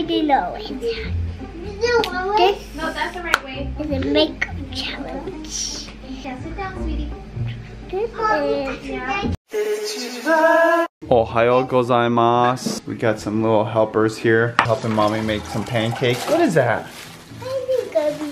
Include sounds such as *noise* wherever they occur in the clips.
I didn't know it. This No, that's the right way. is a makeup challenge. Yeah, sit down, sweetie. This oh, is oh, Yeah. Ohayo gozaimasu. We got some little helpers here helping mommy make some pancakes. What is that?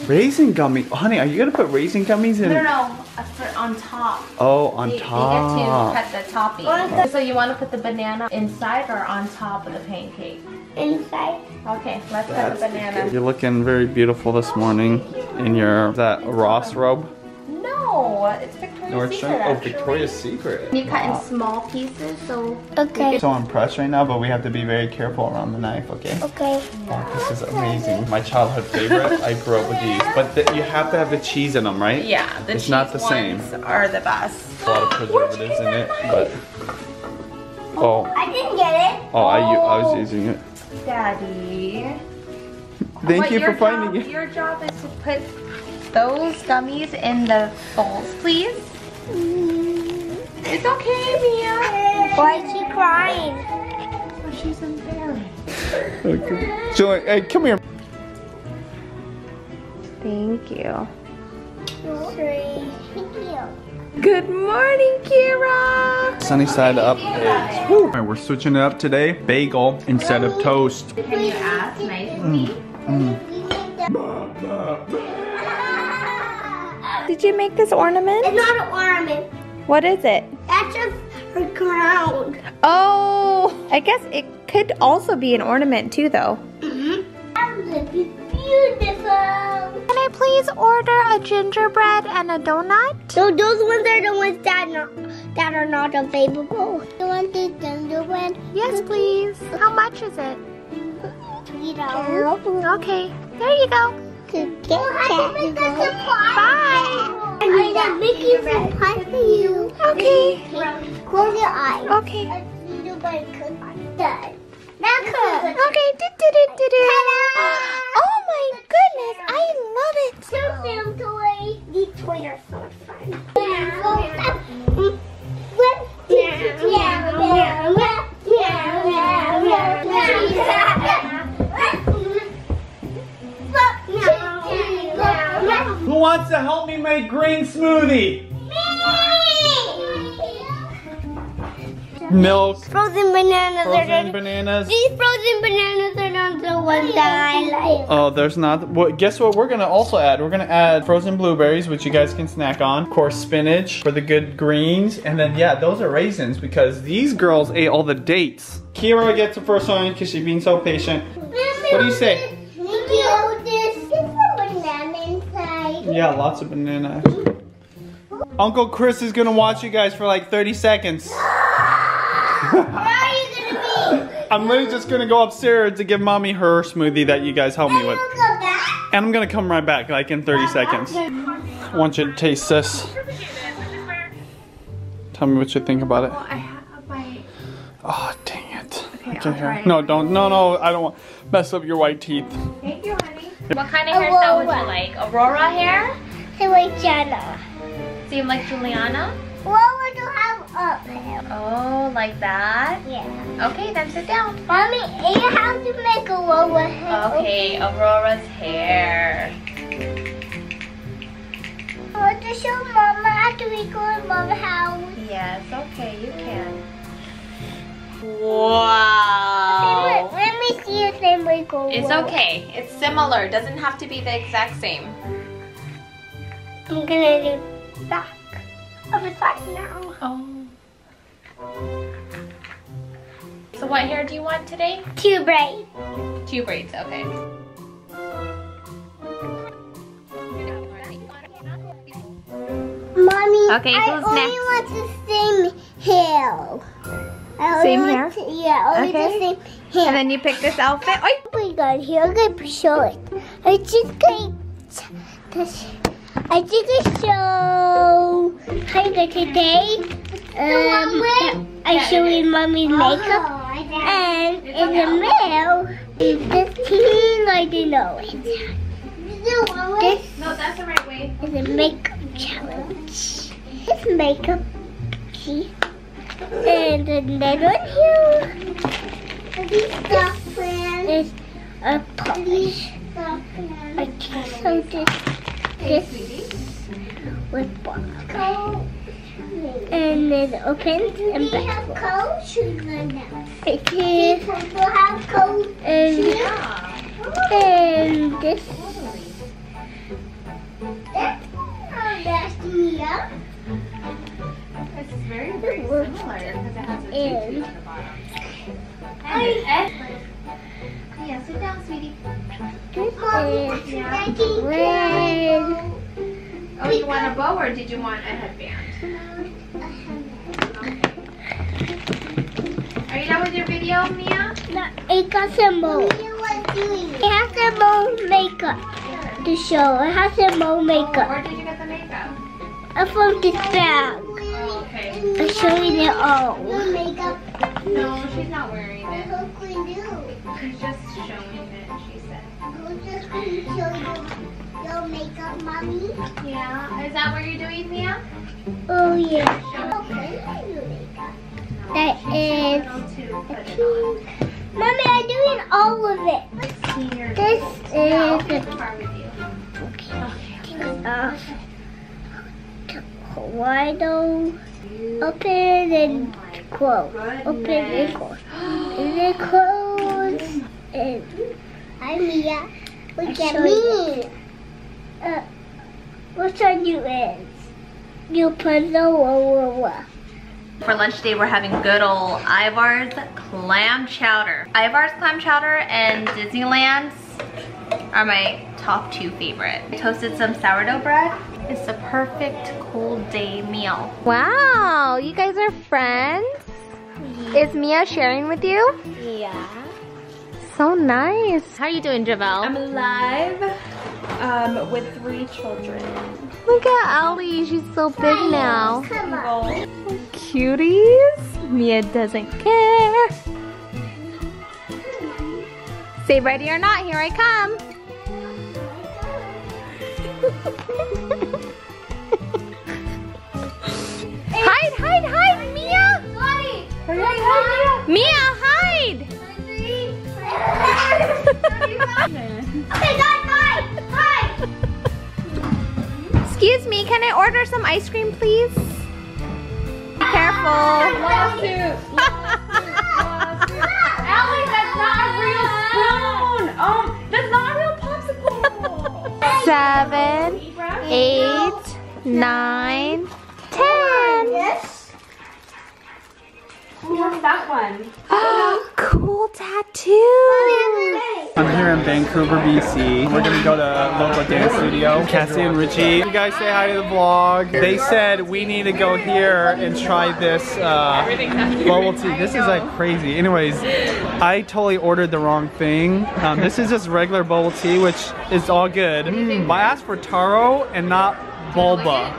Raisin gummy. Honey, are you gonna put raisin gummies in? No, no, no. I put on top. Oh, on They, they top. get to cut the topping. So you want to put the banana inside or on top of the pancake? inside. Okay, let's cut the banana. You're looking very beautiful this morning in your that Ross robe. No, it's Victoria's No, it's Secret. showing- oh, actually. Victoria's Secret. You cut Wow. in small pieces, so Okay. So impressed right now, but we have to be very careful around the knife, okay? Okay. Oh, this is amazing. My childhood favorite. I grew up with these. But the, you have to have the cheese in them, right? yeah, the It's cheese not the same. ones are the best. A lot of preservatives in it, but oh, I didn't get it. oh, I was oh. using it. Daddy. Thank What you your for finding job, it. Your job is to put those gummies in the bowls, please. It's okay, Miya. Why is she crying? Oh, she's embarrassed. Okay. Julie, hey, come here. Thank you. Good morning, Keira. Sunny side up eggs. Woo. All right, we're switching it up today. Bagel instead of toast. Can you ask nicely? Did you make this ornament? It's not an ornament. What is it? That's just her crown. Oh, I guess it could also be an ornament too, though. Mm-hmm. That would be beautiful. Can I please order a gingerbread and a donut? So those ones are the ones that not that are not available. You want the gingerbread? Yes, mm-hmm. please. How much is it? Three dollars. Okay, there you go. Bye. Bye. I need a Mickey surprise for you. Okay. Close your eyes. Okay. Done. Now cook. Okay. Do-do-do-do-do. Oh my goodness, I love it. Some film toy. These toys are so Milk, Frozen bananas frozen bananas. these frozen bananas are not the ones that I like. Oh, there's not. Well, guess what? We're gonna also add. We're gonna add frozen blueberries, which you guys can snack on. Of course, spinach for the good greens, and then yeah, those are raisins because these girls ate all the dates. Keira gets the first one because she's being so patient. What do you say? Maybe this is a banana inside. Yeah, lots of banana. Uncle Chris is gonna watch you guys for like 30 seconds. Where are you gonna be? I'm literally just gonna go upstairs to give mommy her smoothie that you guys helped me with. Look at that. And I'm gonna come right back like in 30 seconds. I want you to taste this. Tell me what you think about it. I have my. Oh, dang it. Okay, I I'll try. No, don't. No, no. I don't want mess up your white teeth. Thank you, honey. What kind of hairstyle would you like? Aurora hair? Hey, wait, Jenna. Seem like Julianna? What would you have up? Oh, like that? Yeah. Okay, then sit down. Mommy, you have to make a lower hair. Okay, Aurora's hair. I want to show Mama after we go to Mama's house. Yes, okay, you can. Wow. let me see if they make a It's okay. It's similar. Doesn't have to be the exact same. I'm gonna do back of the side now. Oh. So what hair do you want today? Two braids. Two braids, okay. Mommy, Okay, I who's only next? want the same hair. I Same hair? to- yeah, only Okay. the same hair. And then you pick this outfit. Oi! Oh my god, here I'm going to show it. I just going I just show kind of today. Um, I showing mommy's makeup. And in the middle is this teeny lady nose. This No, that's the right way. is a makeup challenge. This makeup key. And the little one here is a polish. I can sew this, this with box. And then opens and back. It is. And, and this. That's Miya. This is very, very similar because it has a And- tutu at the bottom. And it- and- Yeah, sit down, sweetie. This is red. Oh, you want a bow or did you want a headband? With your video, Miya? No, it got some more. It has some more makeup to show. It has more makeup. Where did you get the makeup? I'm from this bag. Oh, okay. I'm showing it all. Makeup. No, she's not wearing it. She's just showing it, she said. Yeah. Is that what you're doing, Miya? Oh yeah. Show That is. Go to put it on. Mommy, I'm doing all of it. This is take the car with you. off. Kawaii Open and close. Open and close. And then close. And I'm Miya. Look at me. Uh, which one you is? You put the whoa whoa whoa. For lunch today, we're having good old Ivar's clam chowder. Ivar's clam chowder and Disneyland's are my top two favorite. I toasted some sourdough bread. It's the perfect cold day meal. Wow, you guys are friends? Is Miya sharing with you? Yeah. So nice. How are you doing, Javel? I'm alive um, with three children. Look at Ellie, she's so big now. Cuties. Miya doesn't care. Say ready or not, here I come. *laughs* hide, hide, hide, Miya! Miya, hide! *laughs* Excuse me, can I order some ice cream, please? Be careful. Allie, that's not a real spoon. Um, that's not a real popsicle. Seven, eight, nine, ten. Who that one? *gasps* cool tattoo. I'm here in Vancouver, BC. We're gonna go to local dance studio. Cassie and Richie. You guys say hi to the vlog. They said we need to go here and try this uh, bubble tea. This is like crazy. Anyways, I totally ordered the wrong thing. Um, this is just regular bubble tea, which is all good. But I asked for taro and not bulba.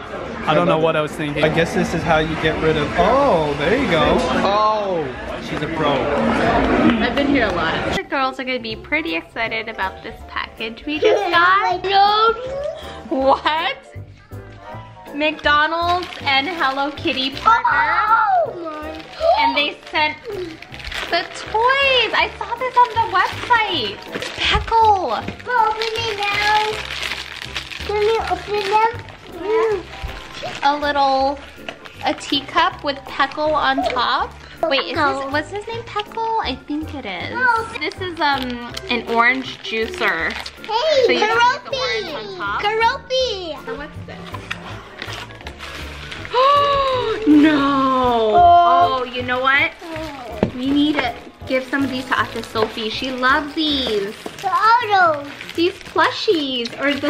I don't know what I was thinking. I guess this is how you get rid of. Oh, there you go. Oh, she's a pro. I've been here a lot. The girls are gonna be pretty excited about this package we just got. *laughs* What? McDonald's and Hello Kitty partner. Oh And they sent the toys. I saw this on the website. Pekkle. Open it now. Can you open them? A little, a teacup with Pekkle on top. Wait, is Pekkle. what's his name? Pekkle? I think it is. This is um an orange juicer. Hey, So you can put the orange on top? Keroppi. So what's this? *gasps* no. Oh, you know what? We need to give some of these to Ate Sophie. She loves these. The autos. These plushies or the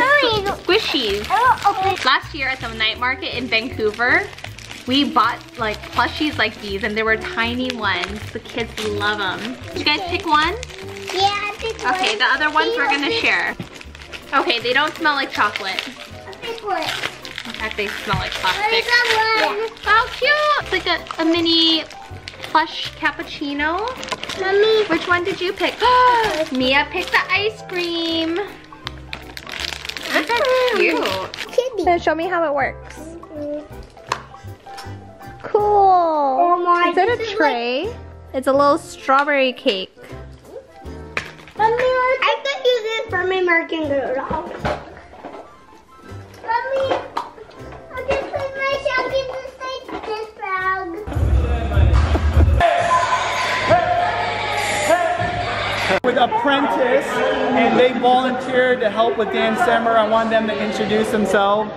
squishies. Last year at the night market in Vancouver, we bought like plushies like these and they were tiny ones. The kids love them. Did you guys pick one? Yeah, I picked one. Okay, the other ones we're gonna share. Okay, they don't smell like chocolate. I picked one. In fact, they smell like plastic. How cute! It's like a, a mini plush cappuccino. Mommy. Which one did you pick? *gasps* Miya picked the ice cream. Look how cute. Kitty. Then show me how it works. Cool. Oh my, Is it a tray? It's a little strawberry cake. Mommy, look. American Girl. With Apprentice, and they volunteered to help with Dancember. I want them to introduce themselves.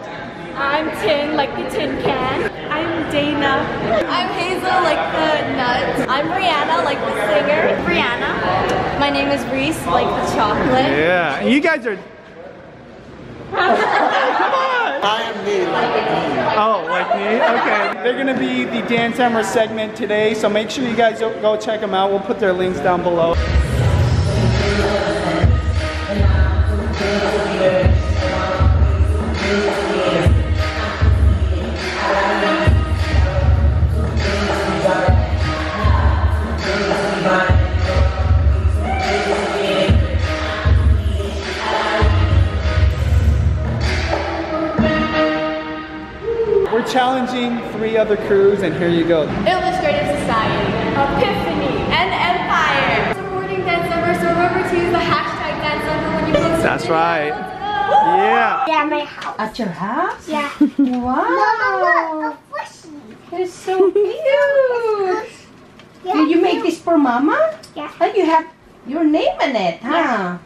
I'm Tin, like the tin can. I'm Dana. I'm Hazel, like the nuts. I'm Rihanna, like the singer. Rihanna. My name is Reese, like the chocolate. Yeah, and you guys are. *laughs* Come on! I am me, like me. Oh, like me? Okay. They're gonna be the Dancember segment today, so make sure you guys go go check them out. We'll put their links down below. Challenging three other crews, and here you go. Illustrated Society, Epiphany, and Empire. Supporting Dancember, so remember to use the hashtag Dancember when you post That's right. Yeah. Yeah, my house. At your house? Yeah. *laughs* Wow. Mama, a fishy. It's so cute. Did you make this for mama? Yeah. Oh, you have your name in it, huh?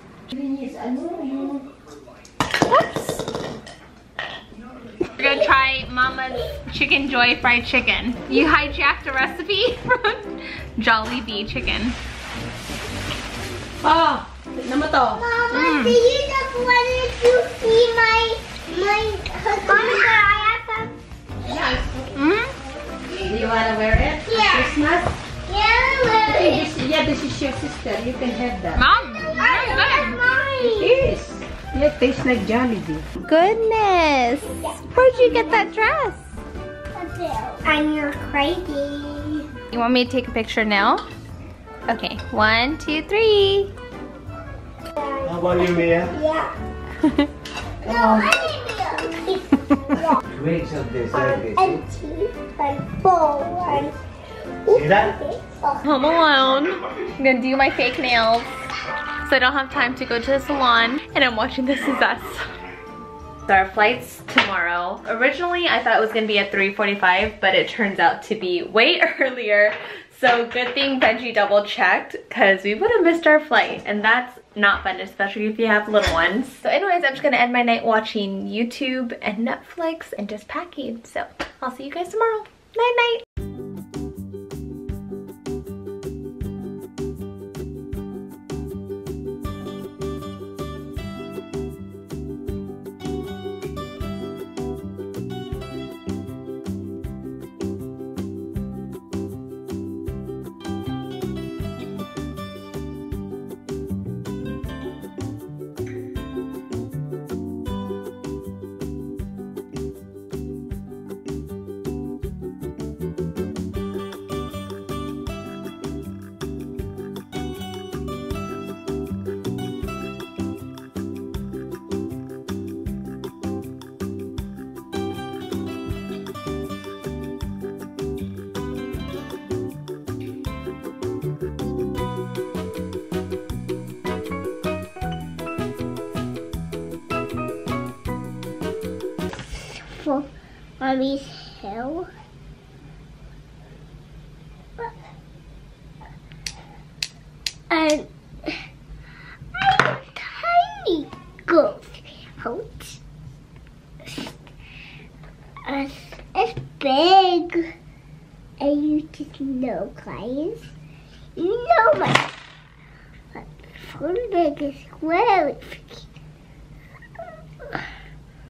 We're gonna try Mama's Chickenjoy fried chicken. You hijacked a recipe *laughs* from Jollibee chicken. Oh, tignan mo to. Mama, do you just wanted to see my my Monica? I have some. Mm? Do you want to wear it? for Yeah. Christmas? Yeah, this, yeah, this is your sister. You can have that. Mom, I very love mine. It is. Yeah, it tastes like Jollibee. Goodness. Where'd you get that dress? And you're crazy. You want me to take a picture now? Okay, one, two, three. How about you, Miya? Yeah. *laughs* no, I need milk. Wait till this One and two and four and. See that? Home alone. I'm gonna do my fake nails. So I don't have time to go to the salon and I'm watching This Is Us. So our flight's tomorrow. Originally I thought it was gonna be at 3.45 but it turns out to be way *laughs* earlier. So good thing Benji double checked because we would have missed our flight and that's not fun, especially if you have little ones. So anyways, I'm just gonna end my night watching YouTube and Netflix and just packing. So I'll see you guys tomorrow. Night night. Mommy's hill. And I'm tiny goat out. It's, it's big. And you just know, guys. You know my full big is cute.